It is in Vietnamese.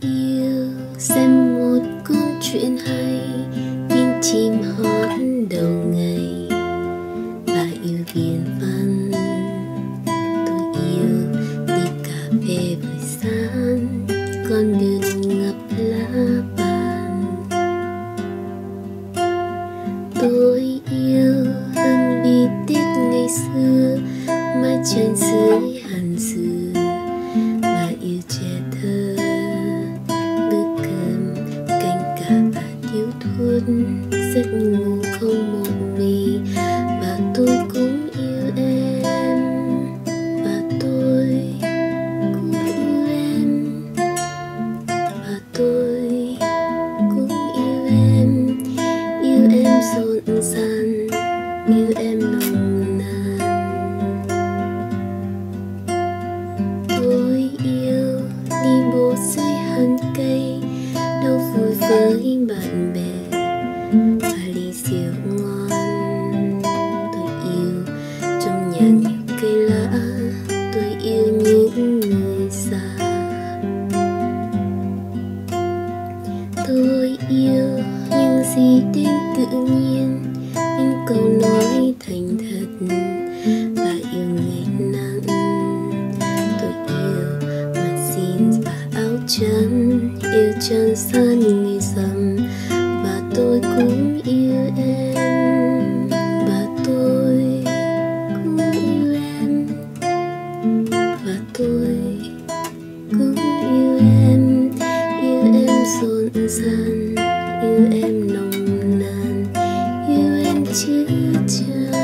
yêu xem một câu chuyện hay tin chim hót đầu ngày. Và yêu biển văn, tôi yêu đi cà phê buổi sáng con đường ngập lá vàng tôi yêu hương vị tết ngày xưa mái tranh dưới hàn dừa thuốc giấc ngủ không một mì và tôi cũng yêu em và tôi cũng yêu em. Và tôi cũng yêu em. Yêu em rộn ràng, yêu em nồng nàn. Tôi yêu đi bộ dưới hàng cây, đâu vui với bạn bè và ly rượu ngon tôi yêu trong nhà nhiều cây lá tôi yêu những người xa tôi yêu những gì đến tự nhiên những câu nói thành thật và yêu ngày nắng tôi yêu mà xin áo trắng yêu trăng san gian yêu em nồng nàn yêu em chưa chưa